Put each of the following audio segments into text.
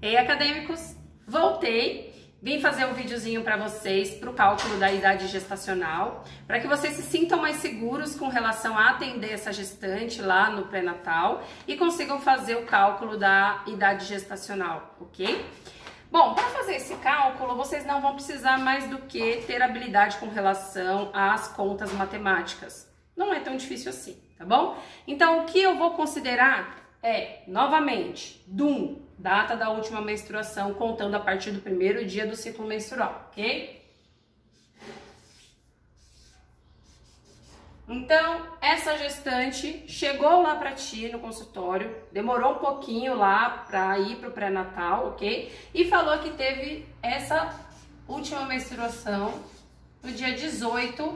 Ei, acadêmicos, voltei. Vim fazer um videozinho para vocês para o cálculo da idade gestacional, para que vocês se sintam mais seguros com relação a atender essa gestante lá no pré-natal e consigam fazer o cálculo da idade gestacional, ok? Bom, para fazer esse cálculo, vocês não vão precisar mais do que ter habilidade com relação às contas matemáticas. Não é tão difícil assim, tá bom? Então, o que eu vou considerar é, novamente, DUM, data da última menstruação, contando a partir do primeiro dia do ciclo menstrual, ok? Então, essa gestante chegou lá para ti no consultório, demorou um pouquinho lá para ir para o pré-natal, ok? E falou que teve essa última menstruação no dia 18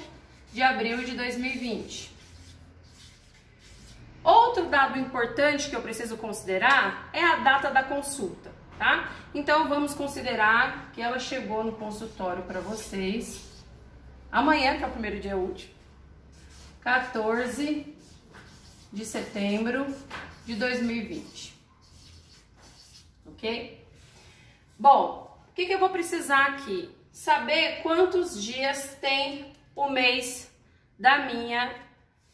de abril de 2020. Outro dado importante que eu preciso considerar é a data da consulta, tá? Então vamos considerar que ela chegou no consultório para vocês amanhã, que é o primeiro dia útil, 14 de setembro de 2020. Ok? Bom, o que, que eu vou precisar aqui? Saber quantos dias tem o mês da minha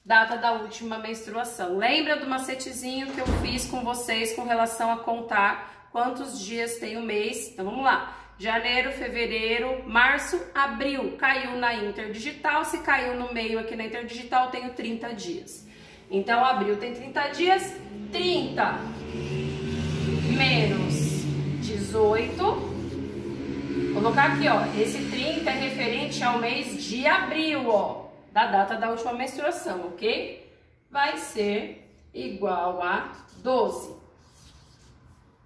data da última menstruação. Lembra do macetezinho que eu fiz com vocês com relação a contar quantos dias tem o mês? Então vamos lá. Janeiro, fevereiro, março, abril. Caiu na interdigital. Se caiu no meio aqui na interdigital, tenho 30 dias. Então, abril tem 30 dias. 30 menos 18. Vou colocar aqui, ó. Esse 30 é referente ao mês de abril, ó da data da última menstruação, ok? Vai ser igual a 12.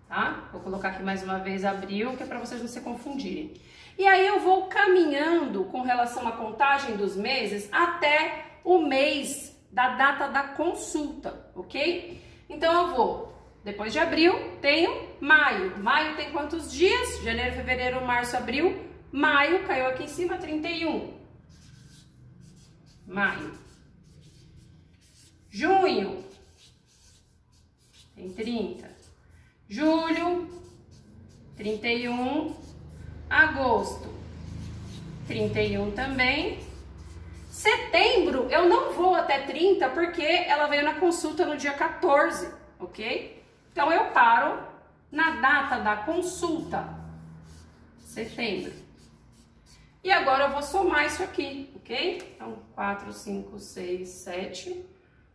Tá? Vou colocar aqui mais uma vez abril, que é para vocês não se confundirem. E aí eu vou caminhando com relação à contagem dos meses até o mês da data da consulta, ok? Então eu vou, depois de abril, tenho maio. Maio tem quantos dias? Janeiro, fevereiro, março, abril. Maio caiu aqui em cima, 31 maio. Junho, tem 30. Julho, 31. Agosto, 31 também. Setembro, eu não vou até 30 porque ela veio na consulta no dia 14, ok? Então eu paro na data da consulta, setembro. E agora eu vou somar isso aqui, ok? Então, 4, 5, 6, 7,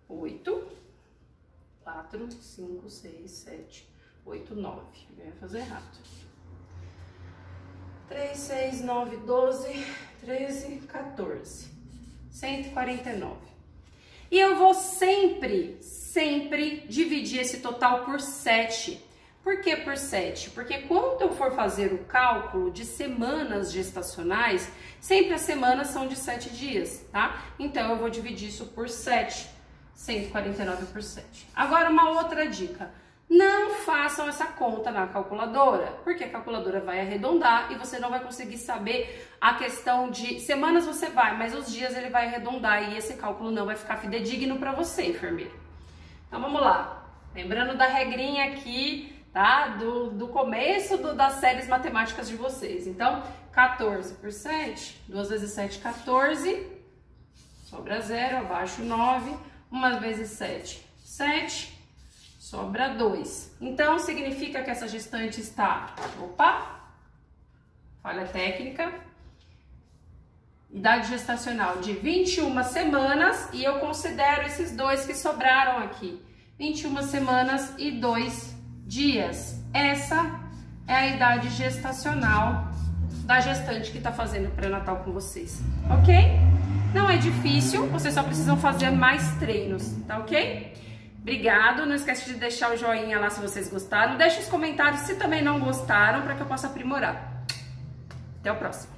8. 4, 5, 6, 7, 8, 9. Eu ia fazer errado. 3, 6, 9, 12, 13, 14. 149. E eu vou sempre, sempre dividir esse total por 7 por que por 7? Porque quando eu for fazer o cálculo de semanas gestacionais, sempre as semanas são de 7 dias, tá? Então eu vou dividir isso por 7, 149 por 7. Agora uma outra dica. Não façam essa conta na calculadora, porque a calculadora vai arredondar e você não vai conseguir saber a questão de semanas você vai, mas os dias ele vai arredondar e esse cálculo não vai ficar fidedigno para você, enfermeiro. Então vamos lá. Lembrando da regrinha aqui tá? Do, do começo do, das séries matemáticas de vocês. Então, 14 por 7, 2 vezes 7, 14, sobra 0, abaixo 9, 1 vezes 7, 7, sobra 2. Então, significa que essa gestante está, opa, falha técnica, idade gestacional de 21 semanas e eu considero esses dois que sobraram aqui, 21 semanas e 2 dias. Essa é a idade gestacional da gestante que está fazendo pré-natal com vocês, ok? Não é difícil, vocês só precisam fazer mais treinos, tá ok? Obrigado, não esquece de deixar o joinha lá se vocês gostaram. Deixe os comentários se também não gostaram para que eu possa aprimorar. Até o próximo.